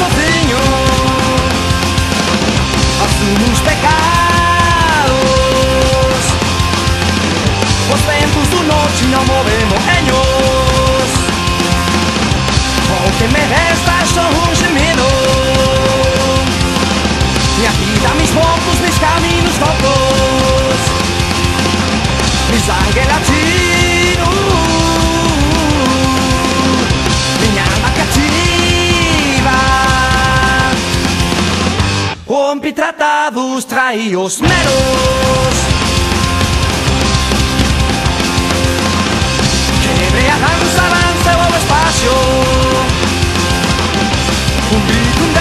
sozinho. Assumo os pecados. Os ventos do norte não movem moinhos O que me resta só um gemido Minha vida, mis votos, mis caminhos loucos Mi sangue rompi tratados, traíos meros. Que viajan avance o espacio. Un grito, un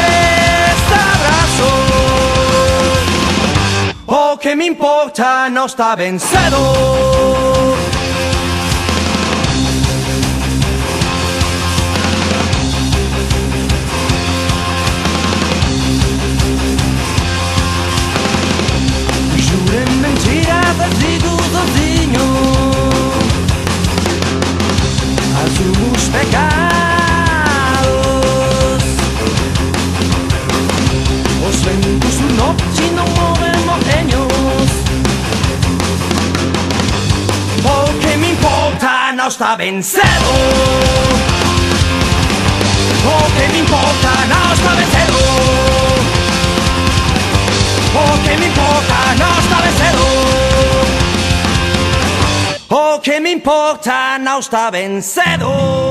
desabrazo. O que me importa, no está vencedor. hasta vencerlo. ¿O qué me importan hasta vencerlo? ¿O qué me importan hasta vencerlo? ¿O qué me importan hasta vencerlo?